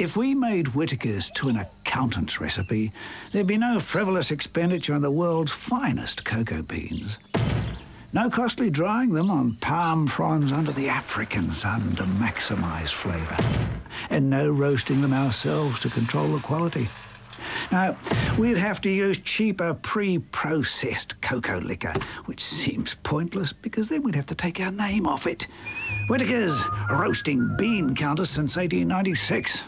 If we made Whittaker's to an accountant's recipe, there'd be no frivolous expenditure on the world's finest cocoa beans. No costly drying them on palm fronds under the African sun to maximize flavour. And no roasting them ourselves to control the quality. Now, we'd have to use cheaper pre-processed cocoa liquor, which seems pointless because then we'd have to take our name off it. Whittaker's roasting bean counter since 1896.